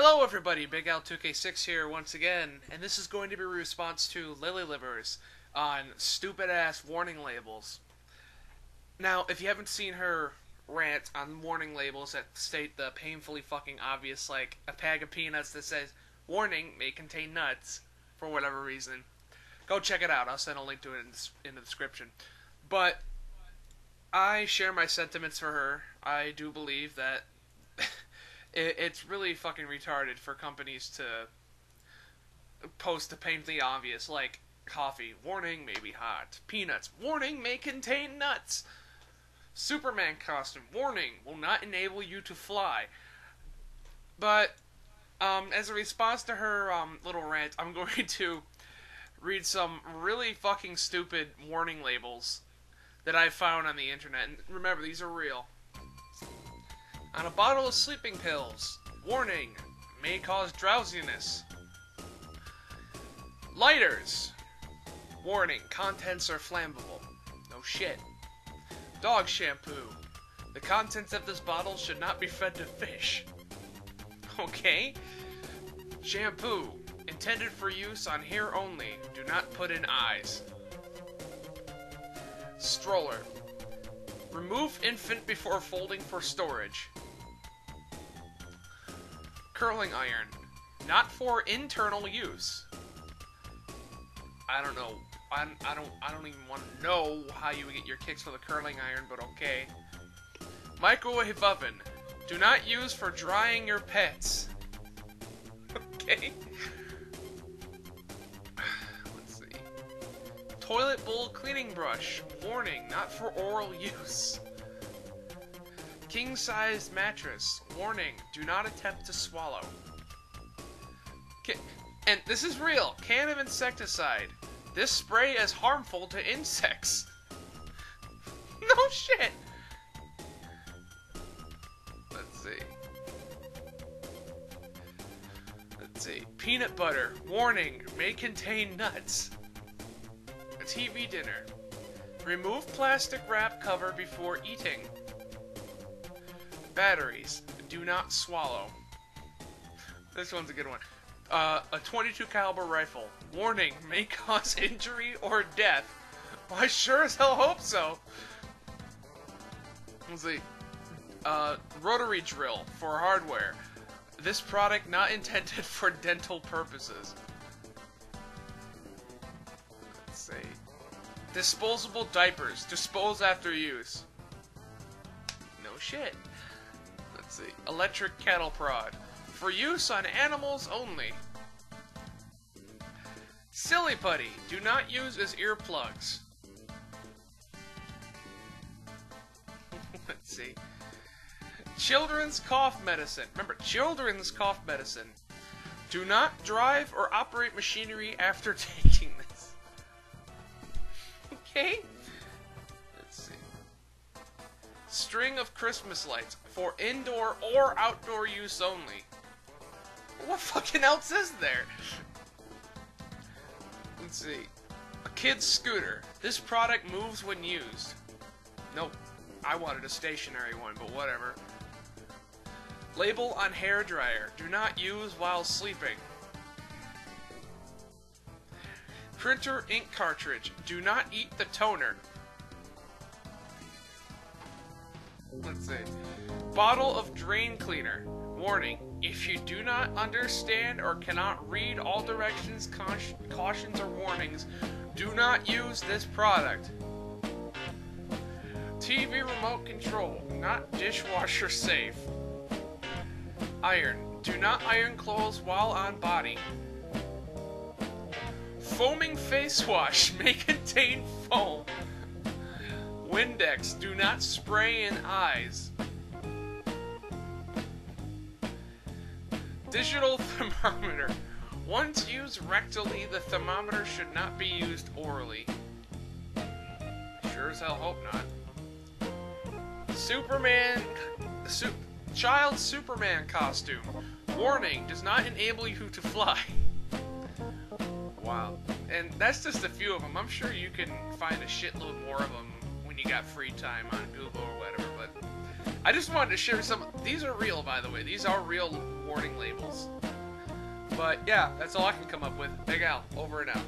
Hello everybody, Big Al2K6 here once again, and this is going to be a response to Lillylivers on stupid ass warning labels. Now, if you haven't seen her rant on warning labels that state the painfully fucking obvious, like a bag of peanuts that says, warning may contain nuts, for whatever reason, go check it out. I'll send a link to it in the description. But, I share my sentiments for her. I do believe that it, it's really fucking retarded for companies to post the painfully obvious, like coffee, warning may be hot, peanuts, warning may contain nuts, Superman costume, warning will not enable you to fly. But um, as a response to her um, little rant, I'm going to read some really fucking stupid warning labels that I found on the internet. And remember, these are real on a bottle of sleeping pills. Warning, may cause drowsiness. Lighters. Warning, contents are flammable. No shit. Dog shampoo. The contents of this bottle should not be fed to fish. Okay. Shampoo. Intended for use on hair only. Do not put in eyes. Stroller. Remove infant before folding for storage. Curling iron. Not for internal use. I don't know. I, I don't I don't even want to know how you get your kicks for the curling iron, but okay. Microwave oven. Do not use for drying your pets. okay. Let's see. Toilet bowl cleaning brush. Warning, not for oral use. King sized mattress. Warning, do not attempt to swallow. and this is real. Can of insecticide. This spray is harmful to insects. no shit. Let's see. Let's see. Peanut butter. Warning, may contain nuts. A TV dinner. Remove plastic wrap cover before eating. Batteries. Do not swallow. This one's a good one. Uh, a 22 caliber rifle. Warning, may cause injury or death. Well, I sure as hell hope so. Let's see. Uh, rotary drill for hardware. This product not intended for dental purposes. Let's see. Disposable diapers. Dispose after use. No shit Electric cattle prod. For use on animals only. Silly putty. Do not use as earplugs. Let's see. Children's cough medicine. Remember, children's cough medicine. Do not drive or operate machinery after taking this. okay? String of Christmas lights for indoor or outdoor use only. What fucking else is there? Let's see. A kid's scooter. This product moves when used. Nope. I wanted a stationary one, but whatever. Label on hair dryer. Do not use while sleeping. Printer ink cartridge. Do not eat the toner. Let's see. Bottle of drain cleaner. Warning. If you do not understand or cannot read all directions, cautions, or warnings, do not use this product. TV remote control. Not dishwasher safe. Iron. Do not iron clothes while on body. Foaming face wash may contain foam. Windex, do not spray in eyes. Digital thermometer. Once used rectally, the thermometer should not be used orally. Sure as hell hope not. Superman. Su child Superman costume. Warning, does not enable you to fly. wow. And that's just a few of them. I'm sure you can find a shitload more of them you got free time on Google or whatever. But I just wanted to share some. These are real, by the way. These are real warning labels. But yeah, that's all I can come up with. Big Al, over and out.